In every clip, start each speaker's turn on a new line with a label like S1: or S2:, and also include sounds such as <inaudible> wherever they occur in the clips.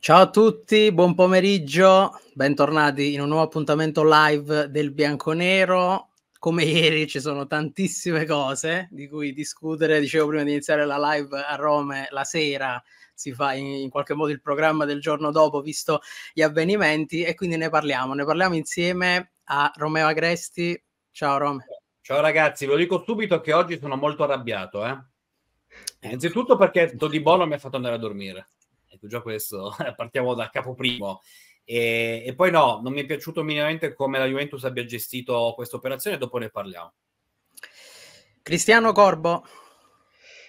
S1: Ciao a tutti, buon pomeriggio, bentornati in un nuovo appuntamento live del Bianconero. Come ieri ci sono tantissime cose di cui discutere. Dicevo prima di iniziare la live a Roma la sera si fa in, in, qualche modo il programma del giorno dopo, visto gli avvenimenti, e quindi ne parliamo. Ne parliamo insieme a Romeo Agresti. Ciao Rome.
S2: Ciao ragazzi, ve lo dico subito che oggi sono molto arrabbiato. Eh? Innanzitutto perché Dodi <laughs> Bono mi ha fatto andare a dormire. Ecco, già questo, <laughs> partiamo da capo primo. E, e, poi no, non mi è piaciuto minimamente come la Juventus abbia gestito questa operazione, dopo ne parliamo.
S1: Cristiano Corbo.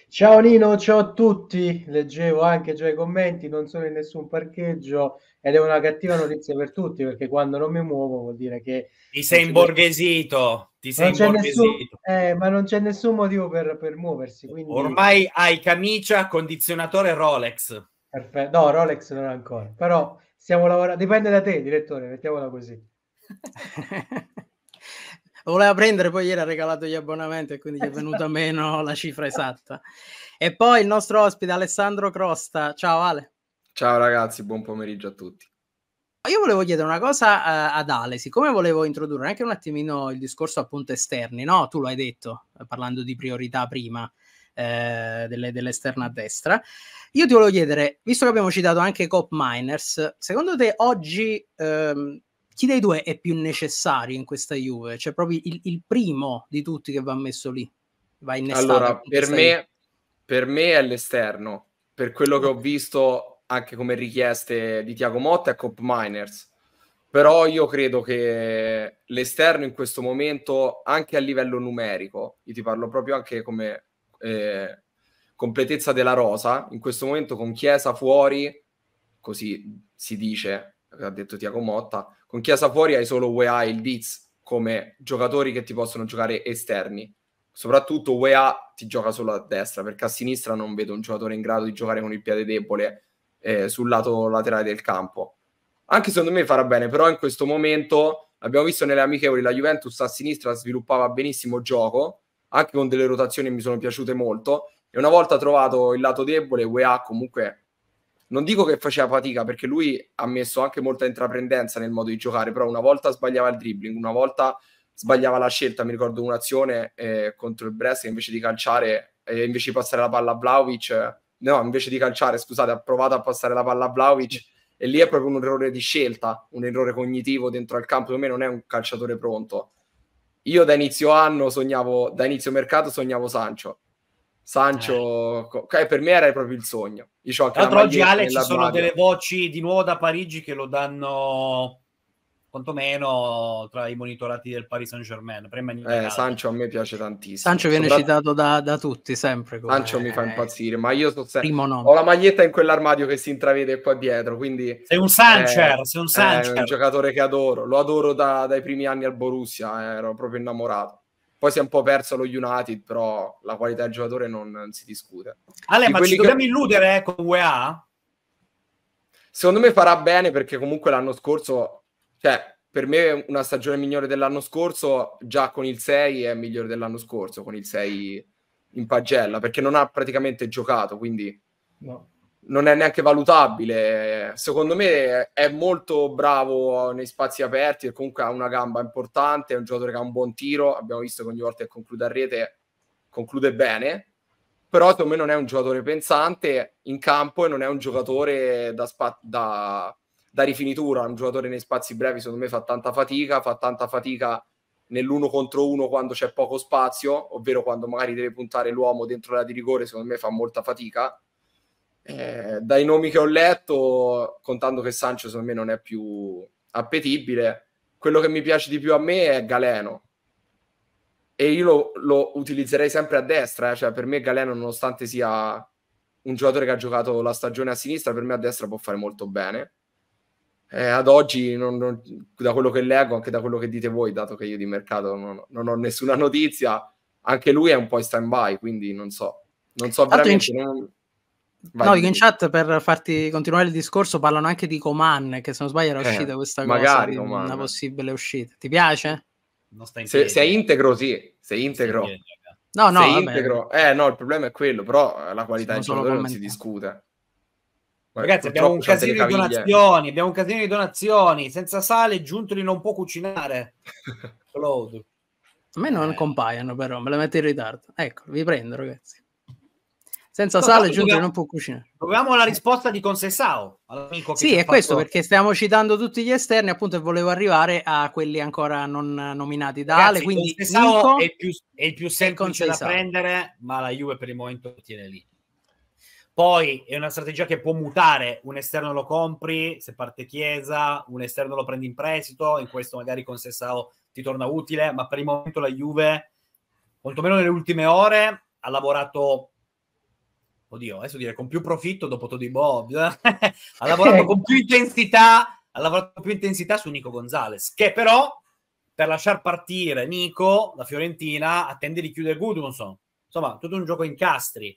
S3: Ciao Nino, ciao a tutti. Leggevo anche già i commenti, non sono in nessun parcheggio ed è una cattiva notizia per tutti perché quando non mi muovo vuol dire che...
S2: Ti sei imborghesito, ti sei imborghesito.
S3: Nessun, eh, ma non c'è nessun motivo per, per muoversi. Quindi...
S2: Ormai hai camicia, condizionatore Rolex.
S3: Perfetto. No, Rolex non ancora, però stiamo lavorando. Dipende da te, direttore, mettiamola così. <laughs>
S1: voleva prendere, poi ieri ha regalato gli abbonamenti e quindi gli è venuta meno la cifra esatta. E poi il nostro ospite Alessandro Crosta. Ciao Ale.
S4: Ciao ragazzi, buon pomeriggio a tutti.
S1: Io volevo chiedere una cosa uh, ad Ale, siccome volevo introdurre anche un attimino il discorso appunto esterni, no? Tu lo hai detto, eh, parlando di priorità prima eh, delle, dell'esterna a destra. Io ti volevo chiedere, visto che abbiamo citato anche Cop Miners, secondo te oggi ehm, chi dei due è più necessario in questa Juve? Cioè proprio il, il primo di tutti che va messo lì, va innestato.
S4: Allora, per me, per me è l'esterno, per quello che ho visto anche come richieste di Tiago Motta e Cop Miners. Però io credo che l'esterno in questo momento, anche a livello numerico, io ti parlo proprio anche come eh, completezza della rosa, in questo momento con Chiesa fuori, così si dice, ha detto Tiago Motta, con Chiesa fuori hai solo UEA e il Diz come giocatori che ti possono giocare esterni. Soprattutto UEA ti gioca solo a destra, perché a sinistra non vedo un giocatore in grado di giocare con il piede debole eh, sul lato laterale del campo. Anche secondo me farà bene, però in questo momento abbiamo visto nelle amichevoli la Juventus a sinistra sviluppava benissimo gioco, anche con delle rotazioni mi sono piaciute molto e una volta trovato il lato debole, UEA comunque non dico che faceva fatica perché lui ha messo anche molta intraprendenza nel modo di giocare, però una volta sbagliava il dribbling, una volta sbagliava la scelta, mi ricordo un'azione eh, contro il Brest che invece di calciare, eh, invece di passare la palla a Vlaovic, no, invece di calciare, scusate, ha provato a passare la palla a Vlaovic e lì è proprio un errore di scelta, un errore cognitivo dentro al campo, per me non è un calciatore pronto. Io da inizio anno sognavo, da inizio mercato sognavo Sancho, Sancho, eh. per me era proprio il sogno.
S2: Io l'altro oggi Ale ci sono delle voci di nuovo da Parigi che lo danno quantomeno tra i monitorati del Paris Saint Germain.
S4: Eh, Sancho a me piace tantissimo.
S1: Sancho viene Soprat... citato da, da, tutti sempre.
S4: Come... Sancho mi fa impazzire, ma io so sempre... ho la maglietta in quell'armadio che si intravede qua dietro. Quindi
S2: sei un Sancher, eh, sei un Sancher.
S4: È un giocatore che adoro, lo adoro da, dai primi anni al Borussia, eh, ero proprio innamorato. Poi si è un po' perso lo United, però la qualità del giocatore non, non si discute.
S2: Ale, Di ma ci dobbiamo che... illudere eh, con UEA?
S4: Secondo me farà bene perché comunque l'anno scorso, cioè per me una stagione migliore dell'anno scorso, già con il 6 è migliore dell'anno scorso, con il 6 in pagella, perché non ha praticamente giocato, quindi... No non è neanche valutabile. Secondo me è molto bravo nei spazi aperti e comunque ha una gamba importante, è un giocatore che ha un buon tiro, abbiamo visto che ogni volta che conclude a rete conclude bene, però secondo me non è un giocatore pensante in campo e non è un giocatore da, spa- da, da rifinitura, un giocatore nei spazi brevi secondo me fa tanta fatica, fa tanta fatica nell'uno contro uno quando c'è poco spazio, ovvero quando magari deve puntare l'uomo dentro la di rigore, secondo me fa molta fatica eh, dai nomi che ho letto, contando che Sancho secondo me non è più appetibile, quello che mi piace di più a me è Galeno. E io lo, lo utilizzerei sempre a destra, eh? cioè per me Galeno, nonostante sia un giocatore che ha giocato la stagione a sinistra, per me a destra può fare molto bene. Eh, ad oggi, non, non, da quello che leggo, anche da quello che dite voi, dato che io di mercato non, non ho nessuna notizia, anche lui è un po' in stand by, quindi non so. Non so veramente. Non,
S1: Vai no, in chat per farti continuare il discorso parlano anche di Coman, che se non sbaglio era eh, uscita questa
S4: magari
S1: cosa, una possibile uscita. Ti piace?
S4: Se, se, è integro, sì, se è integro.
S1: No, no,
S4: se integro. Eh, no, il problema è quello, però la qualità del giocatore non si discute.
S2: Ragazzi, abbiamo un casino di donazioni, abbiamo un casino di donazioni, senza sale Giuntoli non può cucinare. <laughs>
S1: Cloud. A me non eh. compaiono però, me le metto in ritardo. Ecco, vi prendo ragazzi. Senza no, sale Giuntoli non può cucinare.
S2: Proviamo la risposta di Consesao.
S1: Sì, è questo perché stiamo citando tutti gli esterni appunto e volevo arrivare a quelli ancora non nominati da Ale. Quindi
S2: Nico è il più, è il più semplice da prendere, ma la Juve per il momento lo tiene lì. Poi è una strategia che può mutare, un esterno lo compri, se parte Chiesa, un esterno lo prendi in prestito, in questo magari con Sessao ti torna utile, ma per il momento la Juve, quantomeno nelle ultime ore, ha lavorato, oddio, adesso dire con più profitto dopo Todi Bob, <laughs> ha lavorato con più intensità, ha lavorato con più intensità su Nico Gonzalez, che però per lasciar partire Nico, la Fiorentina, attende di chiudere Gudmundsson. Insomma, tutto un gioco in castri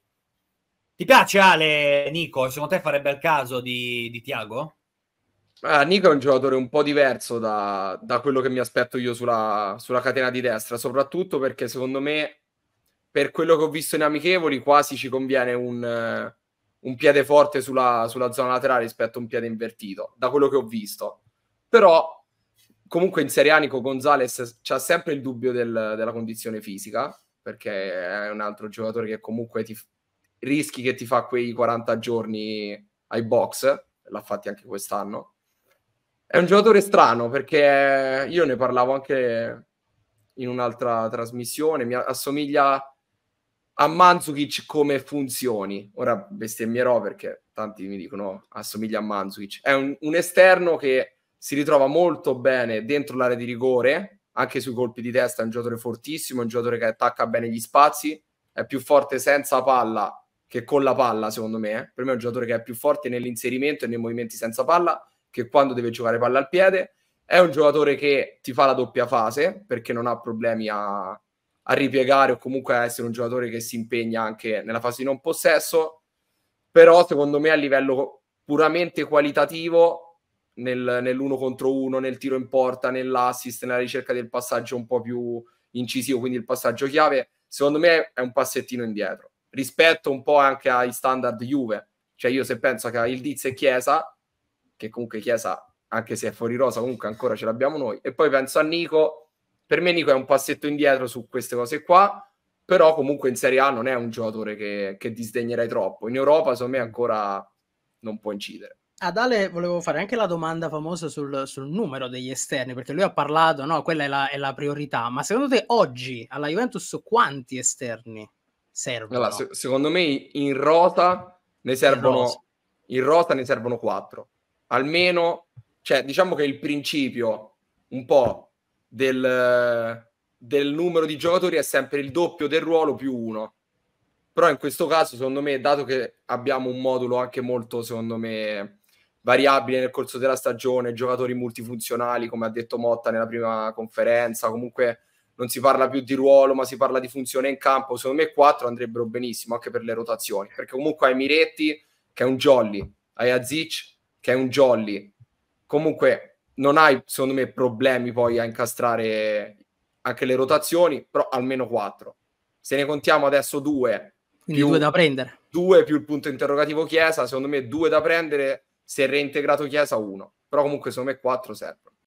S2: ti piace Ale, Nico? Secondo te farebbe il caso di, di Tiago?
S4: Ah, Nico è un giocatore un po' diverso da, da quello che mi aspetto io sulla, sulla, catena di destra, soprattutto perché secondo me, per quello che ho visto in amichevoli, quasi ci conviene un, un piede forte sulla, sulla, zona laterale rispetto a un piede invertito, da quello che ho visto. Però, comunque in Serie A Nico Gonzalez c'ha sempre il dubbio del, della condizione fisica, perché è un altro giocatore che comunque ti, rischi che ti fa quei 40 giorni ai box, l'ha fatti anche quest'anno. È un giocatore strano perché io ne parlavo anche in un'altra trasmissione, mi assomiglia a Manzukic come funzioni. Ora bestemmierò perché tanti mi dicono assomiglia a Manzukic. È un, un esterno che si ritrova molto bene dentro l'area di rigore, anche sui colpi di testa è un giocatore fortissimo, è un giocatore che attacca bene gli spazi, è più forte senza palla che con la palla, secondo me. Eh. Per me è un giocatore che è più forte nell'inserimento e nei movimenti senza palla che quando deve giocare palla al piede. È un giocatore che ti fa la doppia fase perché non ha problemi a, a ripiegare o comunque a essere un giocatore che si impegna anche nella fase di non possesso. Però, secondo me, a livello puramente qualitativo, nel, nell'uno contro uno, nel tiro in porta, nell'assist, nella ricerca del passaggio un po' più incisivo, quindi il passaggio chiave, secondo me è un passettino indietro rispetto un po' anche ai standard Juve. Cioè io se penso che il Diz e Chiesa, che comunque Chiesa, anche se è fuori rosa, comunque ancora ce l'abbiamo noi, e poi penso a Nico, per me Nico è un passetto indietro su queste cose qua, però comunque in Serie A non è un giocatore che, che disdegnerei troppo. In Europa secondo me ancora non può incidere.
S1: Ad Ale volevo fare anche la domanda famosa sul, sul, numero degli esterni, perché lui ha parlato, no, quella è la, è la priorità, ma secondo te oggi alla Juventus quanti esterni servono?
S4: Allora, se- secondo me in rota ne servono in rota ne servono quattro. Almeno, cioè, diciamo che il principio un po' del, del numero di giocatori è sempre il doppio del ruolo più uno. Però in questo caso, secondo me, dato che abbiamo un modulo anche molto, secondo me, variabile nel corso della stagione, giocatori multifunzionali, come ha detto Motta nella prima conferenza, comunque non si parla più di ruolo, ma si parla di funzione in campo. Secondo me, quattro andrebbero benissimo anche per le rotazioni, perché comunque hai Miretti che è un jolly, hai Azic che è un jolly. Comunque non hai, secondo me, problemi poi a incastrare anche le rotazioni, però almeno quattro. Se ne contiamo adesso due,
S1: più, due da prendere.
S4: Due più il punto interrogativo Chiesa, secondo me due da prendere, se reintegrato Chiesa uno. Però comunque secondo me quattro servono.